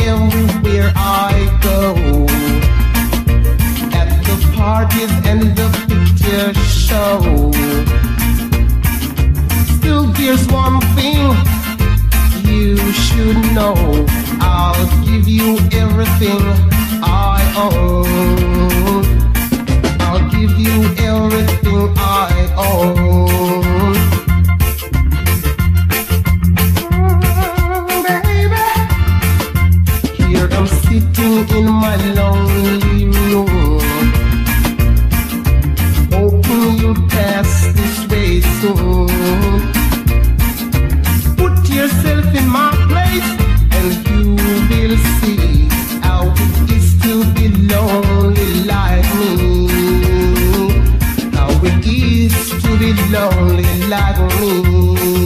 everywhere I go. At the parties and the picture show. Still, there's one thing you should know. I'll give you everything. Sitting in my lonely room. Hoping you'll pass this way soon. Put yourself in my place and you will see how it is to be lonely like me. How it is to be lonely like me.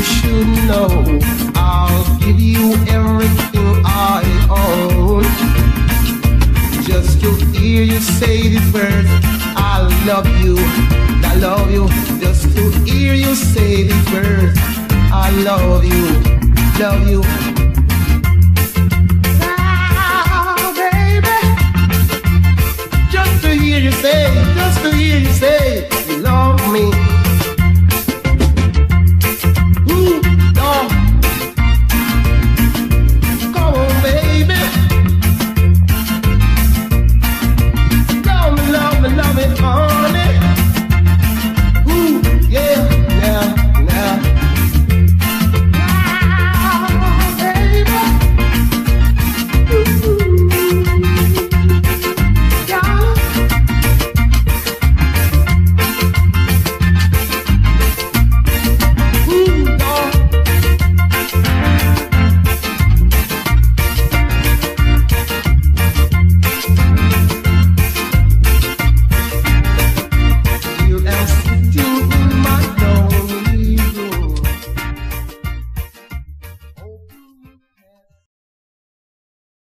you should know. I'll give you everything I own. Just to hear you say these words, I love you, I love you. Just to hear you say these words, I love you, love you.